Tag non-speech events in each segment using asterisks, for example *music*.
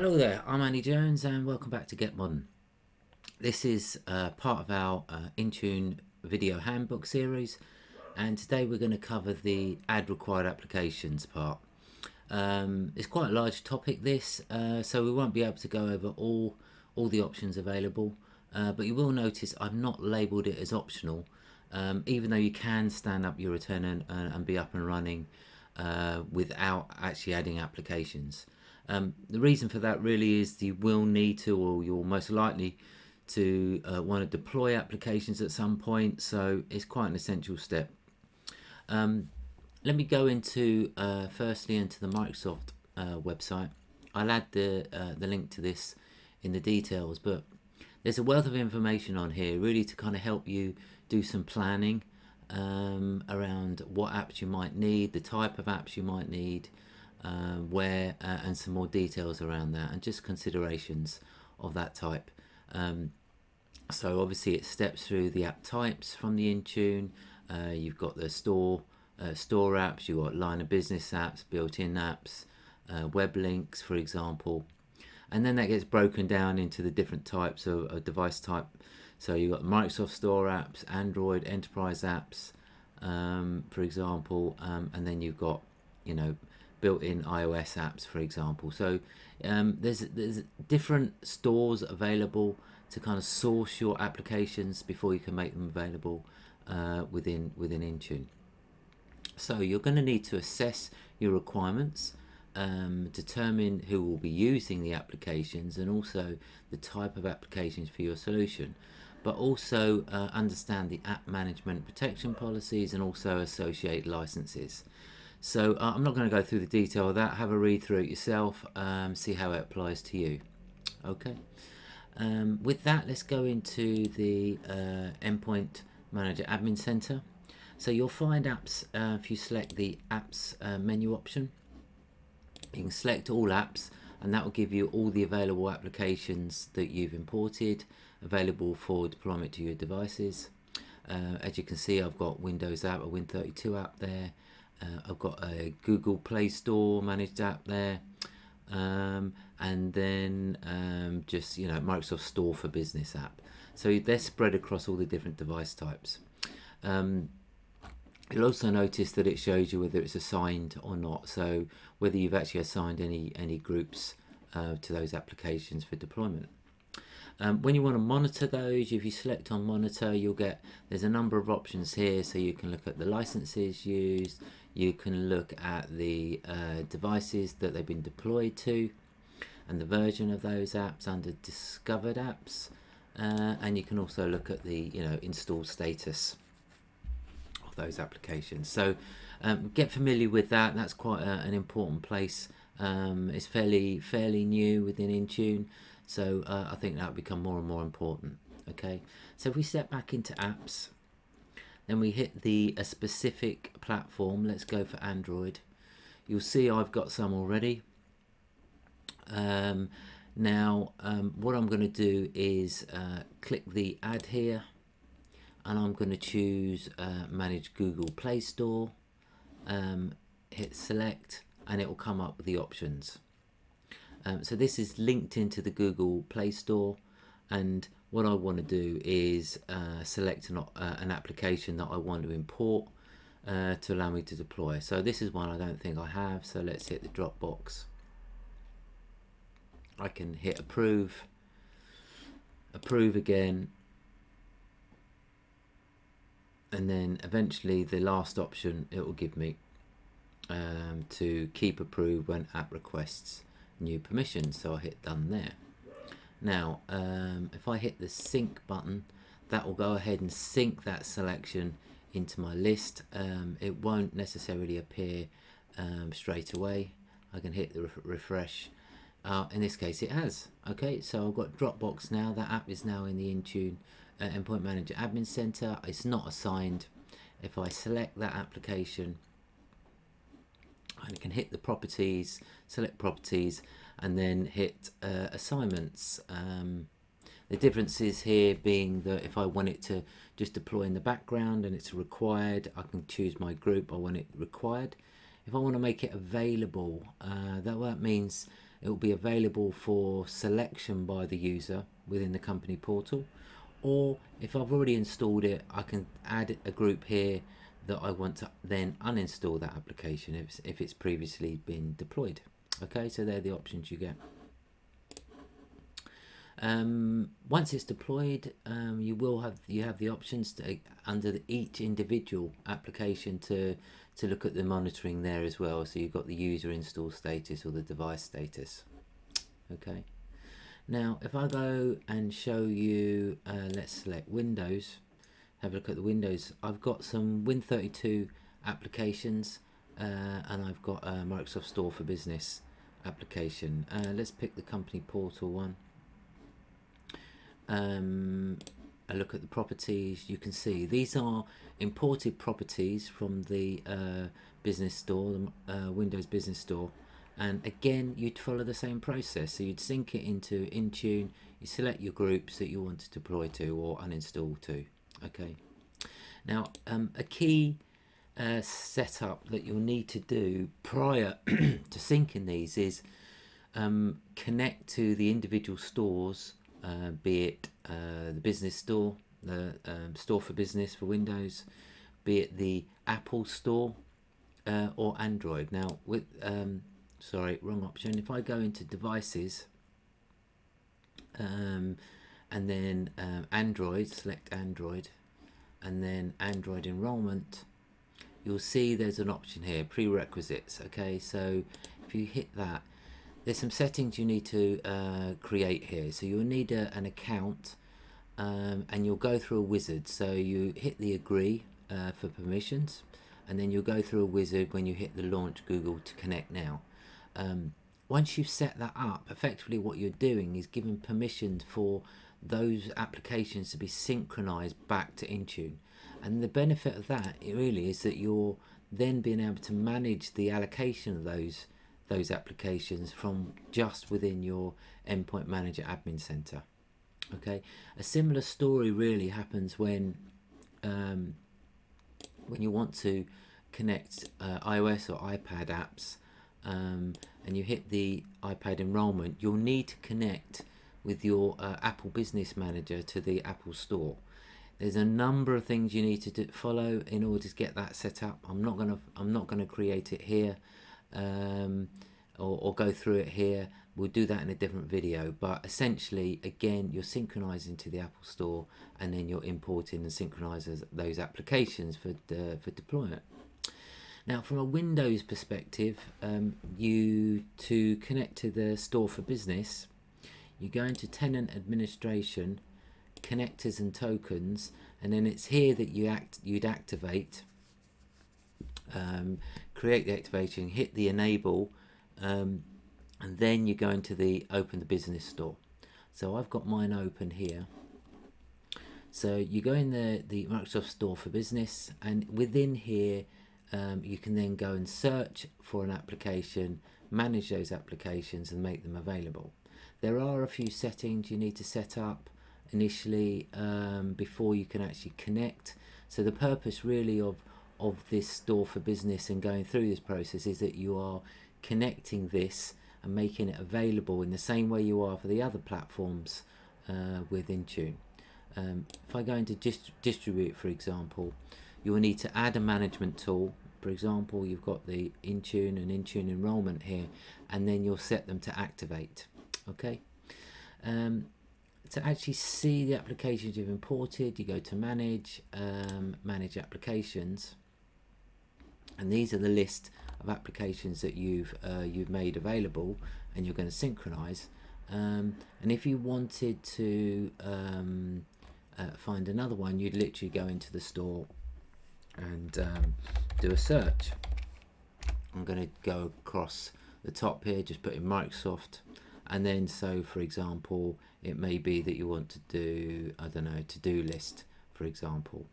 Hello there, I'm Andy Jones and welcome back to Get Modern. This is uh, part of our uh, Intune video handbook series and today we're going to cover the add required applications part. Um, it's quite a large topic this uh, so we won't be able to go over all, all the options available uh, but you will notice I've not labelled it as optional um, even though you can stand up your return and, and be up and running uh, without actually adding applications. Um, the reason for that really is you will need to, or you're most likely to uh, want to deploy applications at some point, so it's quite an essential step. Um, let me go into uh, firstly into the Microsoft uh, website. I'll add the uh, the link to this in the details, but there's a wealth of information on here really to kind of help you do some planning um, around what apps you might need, the type of apps you might need, uh, where uh, and some more details around that and just considerations of that type. Um, so obviously it steps through the app types from the Intune. Uh, you've got the store uh, store apps, you've got line of business apps, built-in apps, uh, web links, for example. And then that gets broken down into the different types of, of device type. So you've got Microsoft Store apps, Android enterprise apps, um, for example, um, and then you've got, you know, built-in iOS apps, for example. So um, there's there's different stores available to kind of source your applications before you can make them available uh, within within Intune. So you're going to need to assess your requirements, um, determine who will be using the applications, and also the type of applications for your solution. But also uh, understand the app management protection policies and also associate licenses. So uh, I'm not going to go through the detail of that. Have a read through it yourself. Um, see how it applies to you. Okay. Um, with that, let's go into the uh, Endpoint Manager Admin Center. So you'll find apps uh, if you select the apps uh, menu option. You can select all apps and that will give you all the available applications that you've imported available for deployment to your devices. Uh, as you can see I've got Windows app, a Win32 app there, uh, I've got a Google Play Store managed app there. Um, and then um, just you know Microsoft Store for Business app. So they're spread across all the different device types. Um, you'll also notice that it shows you whether it's assigned or not. So whether you've actually assigned any any groups uh, to those applications for deployment. Um, when you want to monitor those, if you select on monitor, you'll get, there's a number of options here. So you can look at the licenses used, you can look at the uh, devices that they've been deployed to and the version of those apps under discovered apps uh, and you can also look at the you know install status of those applications. So um, get familiar with that. That's quite a, an important place. Um, it's fairly fairly new within Intune. So uh, I think that will become more and more important. Okay? So if we step back into apps then we hit the a specific platform. Let's go for Android. You'll see I've got some already. Um, now, um, what I'm going to do is uh, click the add here and I'm going to choose uh, manage Google Play Store. Um, hit select and it will come up with the options. Um, so this is linked into the Google Play Store and what I want to do is uh, select an, uh, an, application that I want to import uh, to allow me to deploy. So this is one I don't think I have, so let's hit the Dropbox. I can hit approve, approve again, and then eventually the last option it will give me um, to keep approved when app requests new permissions. So I hit done there. Now, um, if I hit the sync button, that will go ahead and sync that selection into my list. Um, it won't necessarily appear um, straight away. I can hit the re refresh. Uh, in this case, it has. Okay, so I've got Dropbox now. That app is now in the Intune uh, Endpoint Manager Admin Center. It's not assigned. If I select that application, I can hit the properties, select properties, and then hit uh, assignments. Um, the difference is here being that if I want it to just deploy in the background and it's required, I can choose my group, I want it required. If I want to make it available, uh, that, that means it will be available for selection by the user within the company portal or if I've already installed it I can add a group here that I want to then uninstall that application if it's, if it's previously been deployed. Okay so they're the options you get. Um, once it's deployed um, you will have you have the options to under the, each individual application to to look at the monitoring there as well. So you've got the user install status or the device status. Okay. Now if I go and show you uh, let's select Windows have a look at the Windows. I've got some Win32 applications uh, and I've got a Microsoft Store for Business application. Uh, let's pick the company portal one. Um, a look at the properties. You can see these are imported properties from the uh, business store the uh, Windows Business Store. And again you'd follow the same process. So you'd sync it into Intune. You select your groups that you want to deploy to or uninstall to okay. Now um, a key uh, setup that you'll need to do prior *clears throat* to syncing these is um, connect to the individual stores uh, be it uh, the business store the um, store for business for Windows be it the Apple store uh, or Android. Now with um, sorry wrong option. If I go into devices um, and then um, Android select Android. And then Android enrollment. You'll see there's an option here prerequisites okay? So if you hit that there's some settings you need to uh, create here. So you'll need a, an account um, and you'll go through a wizard. So you hit the agree uh, for permissions and then you'll go through a wizard when you hit the launch Google to connect now. Um, once you've set that up effectively what you're doing is giving permission for those applications to be synchronized back to Intune. And the benefit of that really is that you're then being able to manage the allocation of those those applications from just within your endpoint manager admin center. Okay? A similar story really happens when um, when you want to connect uh, iOS or iPad apps um, and you hit the iPad enrollment, you'll need to connect with your uh, Apple Business Manager to the Apple Store. There's a number of things you need to do, follow in order to get that set up. I'm not gonna I'm not gonna create it here um, or, or go through it here. We'll do that in a different video. But essentially, again, you're synchronizing to the Apple Store and then you're importing and synchronizing those applications for the, for deployment. Now, from a Windows perspective, um, you to connect to the store for business, you go into tenant administration, connectors and tokens, and then it's here that you act you'd activate, um, create the activation, hit the enable, um, and then you go into the open the business store. So I've got mine open here. So you go in the, the Microsoft Store for Business, and within here um, you can then go and search for an application, manage those applications and make them available. There are a few settings you need to set up initially um, before you can actually connect. So the purpose really of, of this store for business and going through this process is that you are connecting this and making it available in the same way you are for the other platforms uh, with Intune. Um, if I go into dist distribute for example, you will need to add a management tool. For example you've got the Intune and Intune enrollment here and then you'll set them to activate okay? Um, to actually see the applications you've imported you go to manage um, manage applications. And these are the list of applications that you've uh, you've made available and you're going to synchronize. Um, and if you wanted to um, uh, find another one you'd literally go into the store and um, do a search. I'm going to go across the top here, just put in Microsoft, and then so for example, it may be that you want to do, I don't know, to-do list, for example.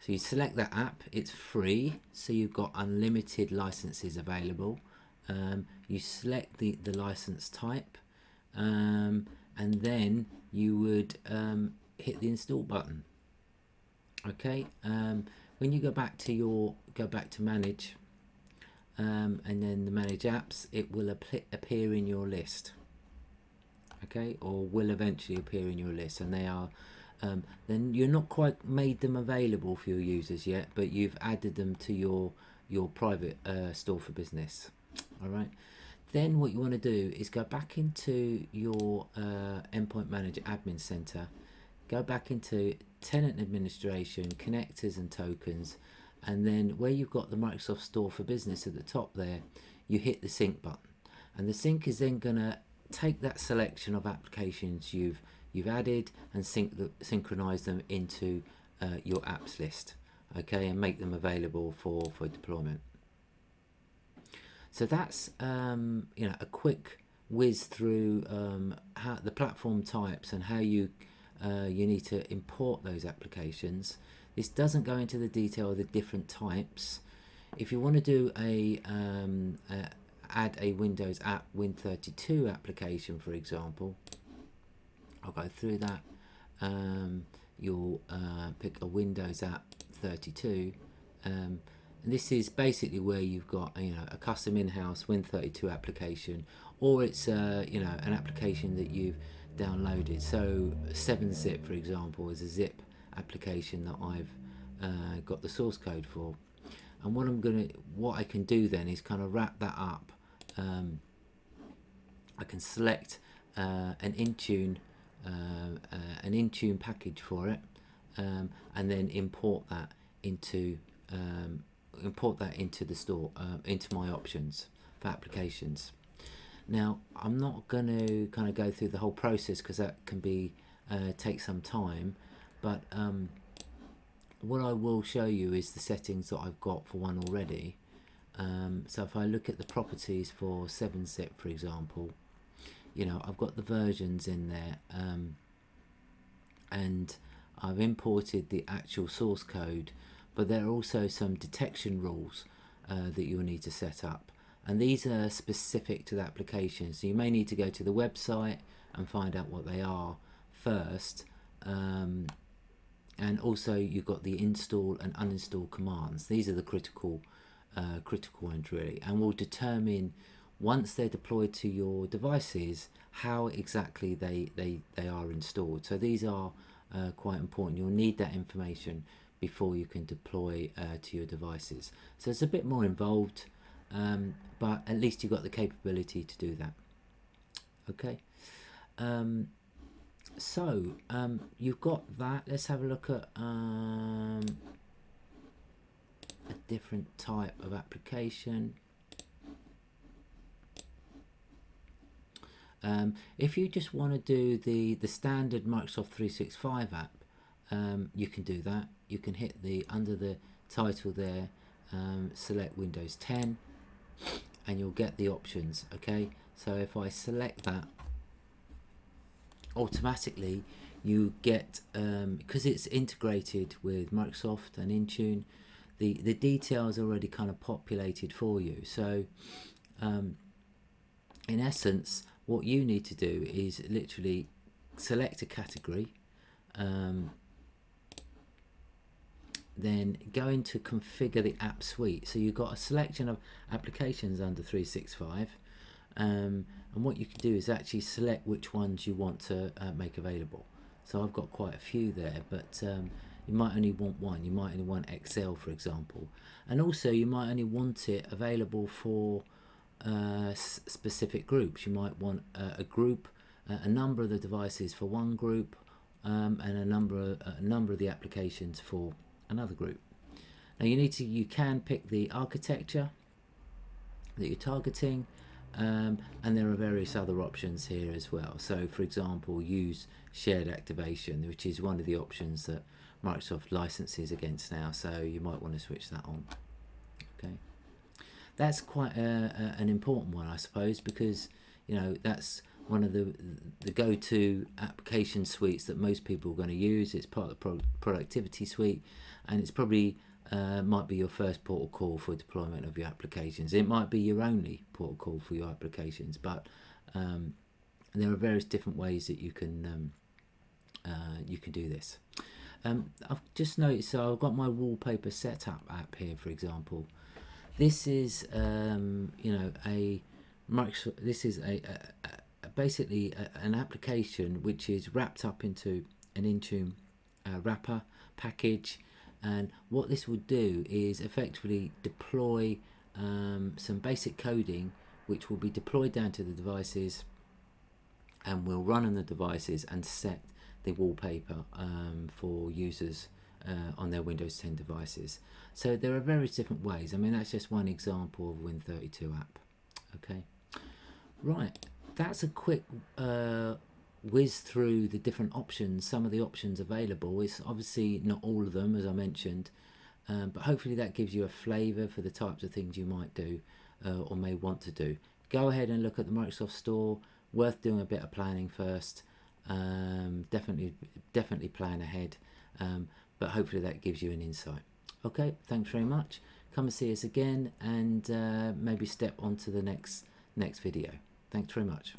So you select that app, it's free, so you've got unlimited licenses available. Um, you select the, the license type, um, and then you would um, hit the install button okay um, when you go back to your go back to manage um, and then the manage apps, it will appear in your list. Okay, or will eventually appear in your list, and they are. Um, then you're not quite made them available for your users yet, but you've added them to your your private uh, store for business. All right. Then what you want to do is go back into your uh, Endpoint Manager Admin Center, go back into tenant administration, connectors and tokens, and then where you've got the Microsoft Store for Business at the top there, you hit the sync button. And the sync is then going to take that selection of applications you've you've added and sync the, synchronize them into uh, your apps list okay and make them available for for deployment so that's um, you know a quick whiz through um, how the platform types and how you uh, you need to import those applications. This doesn't go into the detail of the different types. If you want to do a, um, add a Windows app Win32 application, for example, I'll go through that. Um, you'll uh, pick a Windows app 32. Um, and this is basically where you've got you know a custom in-house Win32 application, or it's uh, you know an application that you've downloaded. So 7-zip, for example, is a zip application that I've uh, got the source code for. And what I'm gonna, what I can do then is kind of wrap that up. Um, I can select uh, an Intune, uh, uh, an Intune package for it, um, and then import that into um, import that into the store, uh, into my options for applications. Now, I'm not going to kind of go through the whole process because that can be uh, take some time, but um, what I will show you is the settings that I've got for one already. Um, so if I look at the properties for 7-zip, for example, you know, I've got the versions in there, um, and I've imported the actual source code but there are also some detection rules uh, that you'll need to set up and these are specific to the application. So you may need to go to the website and find out what they are first. Um, and also you've got the install and uninstall commands. These are the critical uh, critical ones really and will determine once they're deployed to your devices how exactly they they they are installed. So these are uh, quite important. You'll need that information before you can deploy uh, to your devices. So it's a bit more involved, um, but at least you've got the capability to do that. Okay. Um, so um, you've got that. Let's have a look at um, a different type of application. Um, if you just want to do the the standard Microsoft 365 app, um, you can do that you can hit the under the title there um, select Windows 10 and you'll get the options okay? So if I select that automatically you get because um, it's integrated with Microsoft and Intune the the details already kind of populated for you. So um, in essence what you need to do is literally select a category um, then go into configure the app suite. So you've got a selection of applications under 365 um, and what you can do is actually select which ones you want to uh, make available. So I've got quite a few there, but um, you might only want one. You might only want Excel, for example. And also you might only want it available for uh, specific groups. You might want uh, a group, uh, a number of the devices for one group, um, and a number of, a number of the applications for another group. Now you need to you can pick the architecture that you're targeting um, and there are various other options here as well. So for example use shared activation which is one of the options that Microsoft licenses against now so you might want to switch that on. Okay, That's quite a, a, an important one I suppose because you know that's one of the the go-to application suites that most people are going to use. It's part of the pro productivity suite, and it's probably uh, might be your first portal call for deployment of your applications. It might be your only portal call for your applications, but um, there are various different ways that you can um, uh, you can do this. Um, I've just noticed, so I've got my wallpaper setup app here, for example. this is um, you know a Microsoft. This is a, a, a basically a, an application which is wrapped up into an Intune uh, wrapper package, and what this will do is effectively deploy um, some basic coding which will be deployed down to the devices and will run on the devices and set the wallpaper um, for users uh, on their Windows 10 devices. So there are various different ways. I mean, that's just one example of Win32 app. Okay, right. That's a quick uh, whiz through the different options. Some of the options available. It's obviously not all of them, as I mentioned, um, but hopefully that gives you a flavour for the types of things you might do uh, or may want to do. Go ahead and look at the Microsoft Store. Worth doing a bit of planning first. Um, definitely, definitely plan ahead. Um, but hopefully that gives you an insight. Okay, thanks very much. Come and see us again and uh, maybe step on to the next next video. Thanks very much.